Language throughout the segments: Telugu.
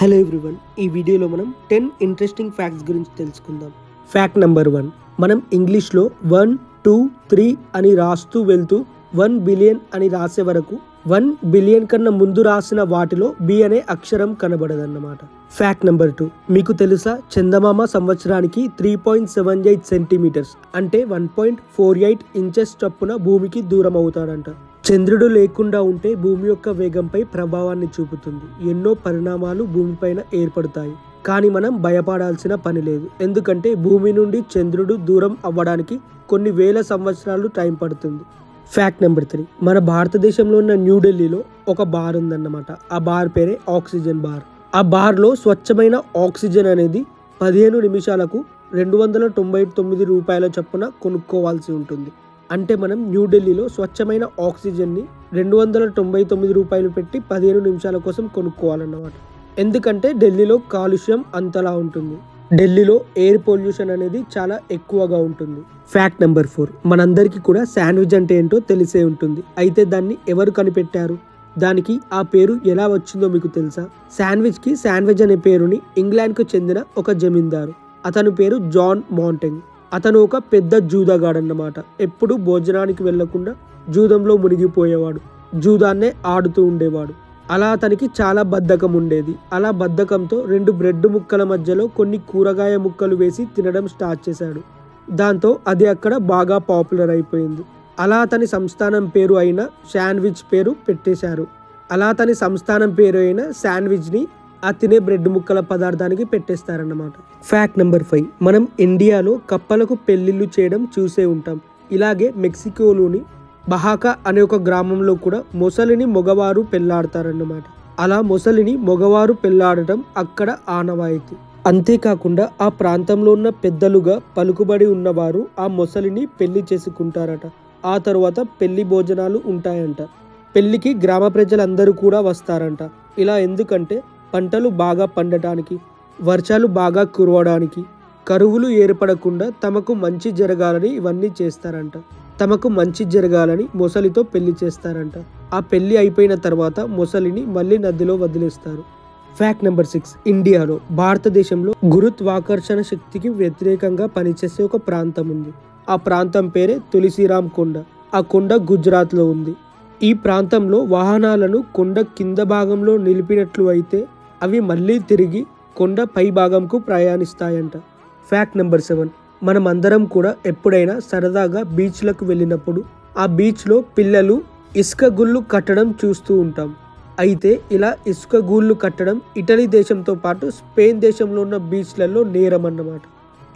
హలో ఎవ్రీవన్ ఈ వీడియోలో మనం టెన్ ఇంట్రెస్టింగ్ ఫ్యాక్ట్స్ గురించి తెలుసుకుందాం. ఫ్యాక్ట్ నెంబర్ వన్ మనం ఇంగ్లీష్లో వన్ టూ త్రీ అని రాస్తూ వెళ్తూ వన్ బిలియన్ అని రాసే వరకు వన్ బిలియన్ కన్నా ముందు రాసిన వాటిలో బి అనే అక్షరం కనబడదన్నమాట. ఫ్యాక్ట్ నెంబర్ టూ మీకు తెలుసా చందమామ సంవత్సరానికి three point seven eight centimetres అంటే one point four eight inches చొప్పున భూమికి దూరం అవుతాడంట. చంద్రుడు లేకుండా ఉంటే భూమి యొక్క వేగంపై ప్రభావాన్ని చూపుతుంది. ఎన్నో పరిణామాలు భూమిపైన ఏర్పడతాయి. కానీ మనం భయపడాల్సిన పని లేదు. ఎందుకంటే భూమి నుండి చంద్రుడు దూరం అవ్వడానికి కొన్ని వేల సంవత్సరాలు టైం పడుతుంది. Fact number three. మన భారతదేశంలో ఉన్న న్యూఢిల్లీలో ఒక బార్ ఉందన్నమాట. ఆ బార్ పేరే ఆక్సిజన్ బార్. ఆ బార్లో స్వచ్ఛమైన ఆక్సిజన్ అనేది పదిహేను నిమిషాలకు రెండు వందల తొంభై తొమ్మిది రూపాయల చొప్పున కొనుక్కోవాల్సి ఉంటుంది. అంటే మనం న్యూఢిల్లీలో స్వచ్ఛమైన ఆక్సిజన్ని రెండు వందల తొంభై తొమ్మిది రూపాయలు పెట్టి పదిహేను నిమిషాల కోసం కొనుక్కోవాలన్నమాట. ఎందుకంటే ఢిల్లీలో కాలుష్యం అంతలా ఉంటుంది. ఢిల్లీలో ఎయిర్ పొల్యూషన్ అనేది చాలా ఎక్కువగా ఉంటుంది. ఫ్యాక్ట్ నెంబర్ ఫోర్ మనందరికీ కూడా శాండ్విచ్ అంటే ఏంటో తెలిసే ఉంటుంది. అయితే దాన్ని ఎవరు కనిపెట్టారు? దానికి ఆ పేరు ఎలా వచ్చిందో మీకు తెలుసా? శాండ్విచ్కి శాండ్విచ్ అనే పేరుని ఇంగ్లాండ్కు చెందిన ఒక జమీందారు. అతని పేరు జాన్ మౌంటెంగ్ అతను ఒక పెద్ద జూదగాడన్నమాట. ఎప్పుడు భోజనానికి వెళ్ళకుండా జూదంలో మునిగిపోయేవాడు. జూదాన్నే ఆడుతూ ఉండేవాడు. అలా అతనికి చాలా బద్ధకం ఉండేది. అలా బద్ధకంతో రెండు బ్రెడ్ ముక్కల మధ్యలో కొన్ని కూరగాయ ముక్కలు వేసి తినడం స్టార్ట్ చేశాడు. దాంతో అది అక్కడ బాగా పాపులర్ అయిపోయింది. అలా అతని సంస్థానం పేరు అయిన శాండ్విచ్ పేరు పెట్టేశారు. అలా అతని సంస్థానం పేరు అయిన శాండ్విచ్ని ఆ తినే బ్రెడ్ ముక్కల పదార్థానికి పెట్టేస్తారన్నమాట. ఫ్యాక్ట్ నెంబర్ ఫైవ్ మనం ఇండియాలో కప్పలకు పెళ్ళిళ్ళు చేయడం చూసే ఉంటాం. ఇలాగే మెక్సికోలోని బహాకా అనే ఒక గ్రామంలో కూడా మొసలిని మగవారు పెళ్ళాడతారన్నమాట. అలా మొసలిని మగవారు పెళ్ళాడటం అక్కడ ఆనవాయితీ. అంతేకాకుండా ఆ ప్రాంతంలో ఉన్న పెద్దలుగా పలుకుబడి ఉన్నవారు ఆ మొసలిని పెళ్ళి చేసుకుంటారట. ఆ తర్వాత పెళ్ళి భోజనాలు ఉంటాయంట. పెళ్ళికి గ్రామ ప్రజలందరూ కూడా వస్తారంట. ఇలా ఎందుకంటే పంటలు బాగా పండటానికి వర్షాలు బాగా కురవడానికి కరువులు ఏర్పడకుండా తమకు మంచి జరగాలని ఇవన్నీ చేస్తారంట. తమకు మంచి జరగాలని మొసలితో పెళ్ళి చేస్తారంట. ఆ పెళ్ళి అయిపోయిన తర్వాత మొసలిని మళ్ళీ నదిలో వదిలేస్తారు. ఫ్యాక్ట్ నెంబర్ సిక్స్ ఇండియాలో భారతదేశంలో గురుత్వాకర్షణ శక్తికి వ్యతిరేకంగా పనిచేసే ఒక ప్రాంతం ఉంది. ఆ ప్రాంతం పేరే తులసిరామ్ కొండ. ఆ కొండ గుజరాత్లో ఉంది. ఈ ప్రాంతంలో వాహనాలను కొండ కింద భాగంలో నిలిపినట్లు అయితే అవి మళ్ళీ తిరిగి కొండ పై భాగంకు ప్రయాణిస్తాయంట. ఫ్యాక్ట్ నెంబర్ సెవెన్ మనం అందరం కూడా ఎప్పుడైనా సరదాగా బీచ్లకు వెళ్ళినప్పుడు ఆ బీచ్లో పిల్లలు ఇసుక గుళ్ళు కట్టడం చూస్తూ ఉంటాం. అయితే ఇలా ఇసుక గూళ్ళు కట్టడం ఇటలీ దేశంతో పాటు స్పెయిన్ దేశంలో ఉన్న బీచ్లలో నేరం అన్నమాట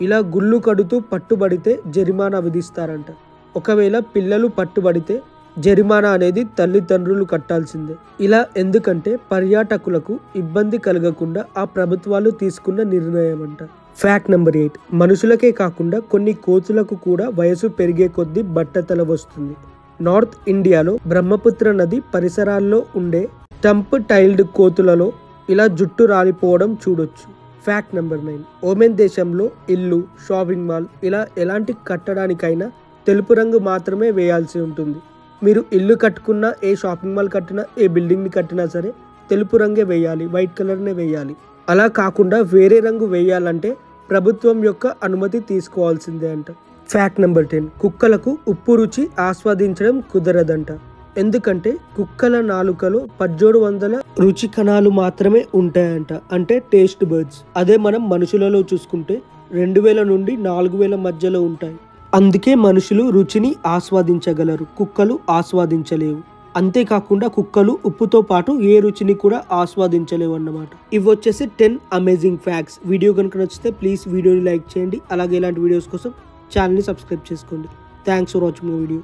ఇలా గుళ్ళు కడుతూ పట్టుబడితే జరిమానా విధిస్తారంట. ఒకవేళ పిల్లలు పట్టుబడితే జరిమానా అనేది తల్లిదండ్రులు కట్టాల్సిందే. ఇలా ఎందుకంటే పర్యాటకులకు ఇబ్బంది కలగకుండా ఆ ప్రభుత్వాలు తీసుకున్న నిర్ణయం అంట ఫ్యాక్ట్ నెంబర్ ఎయిట్ మనుషులకే కాకుండా కొన్ని కోతులకు కూడా వయసు పెరిగే కొద్దీ బట్టతల వస్తుంది. నార్త్ ఇండియాలో బ్రహ్మపుత్ర నది పరిసరాల్లో ఉండే టంప్ టైల్డ్ కోతులలో ఇలా జుట్టు రాలిపోవడం చూడొచ్చు. ఫ్యాక్ట్ నెంబర్ నైన్ ఓమెన్ దేశంలో ఇల్లు షాపింగ్ మాల్ ఇలా ఎలాంటి కట్టడానికైనా తెలుపు రంగు మాత్రమే వేయాల్సి ఉంటుంది. మీరు ఇల్లు కట్టుకున్నా ఏ షాపింగ్ మాల్ కట్టినా ఏ బిల్డింగ్ని కట్టినా సరే తెలుపు రంగే వేయాలి వైట్ కలర్నే వేయాలి. అలా కాకుండా వేరే రంగు వేయాలంటే ప్రభుత్వం యొక్క అనుమతి తీసుకోవాల్సిందే అంట. ఫ్యాక్ట్ నెంబర్ టెన్ కుక్కలకు ఉప్పు రుచి ఆస్వాదించడం కుదరదంట. ఎందుకంటే కుక్కల నాలుకలో పద్దెడు వందల రుచి కణాలు మాత్రమే ఉంటాయంట. అంటే టేస్ట్ బర్డ్స్ అదే మనం మనుషులలో చూసుకుంటే రెండు వేల నుండి నాలుగు వేల మధ్యలో ఉంటాయి. అందుకే మనుషులు రుచిని ఆస్వాదించగలరు కుక్కలు ఆస్వాదించలేవు. అంతేకాకుండా కుక్కలు ఉప్పుతో పాటు ఏ రుచిని కూడా ఆస్వాదించలేవు అన్నమాట ఇవి వచ్చేసి టెన్ అమేజింగ్ ఫ్యాక్ట్స్. వీడియో కనుక నచ్చితే ప్లీజ్ వీడియోని లైక్ చేయండి. అలాగే ఇలాంటి వీడియోస్ కోసం ఛానల్ని సబ్స్క్రైబ్ చేసుకోండి. Thanks for watching my video.